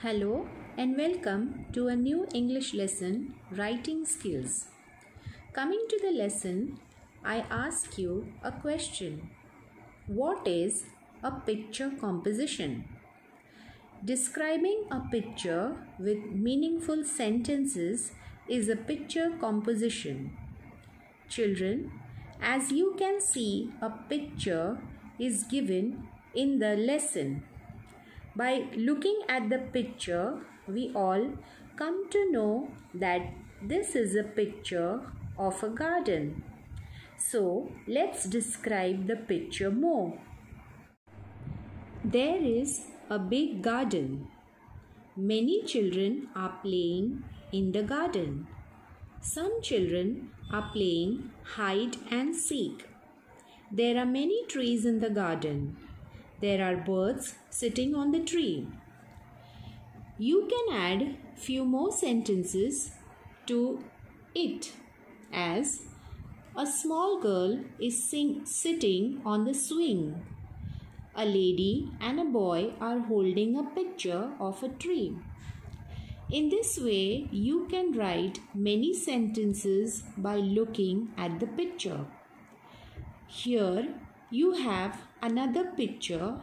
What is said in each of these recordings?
Hello and welcome to a new English lesson Writing Skills. Coming to the lesson, I ask you a question What is a picture composition? Describing a picture with meaningful sentences is a picture composition. Children, as you can see, a picture is given in the lesson. By looking at the picture, we all come to know that this is a picture of a garden. So, let's describe the picture more. There is a big garden. Many children are playing in the garden. Some children are playing hide and seek. There are many trees in the garden. There are birds sitting on the tree. You can add few more sentences to it as a small girl is sing- sitting on the swing. A lady and a boy are holding a picture of a tree. In this way, you can write many sentences by looking at the picture. Here, you have another picture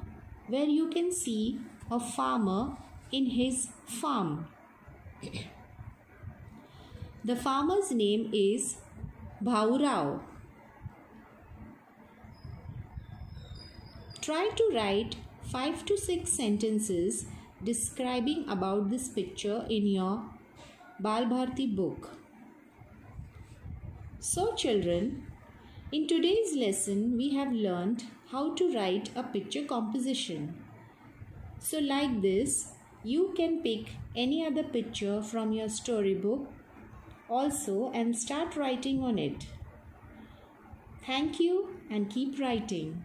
where you can see a farmer in his farm. the farmer's name is Bhaurao. Try to write 5 to 6 sentences describing about this picture in your Bal Bharti book. So children, in today's lesson, we have learned how to write a picture composition. So, like this, you can pick any other picture from your storybook also and start writing on it. Thank you and keep writing.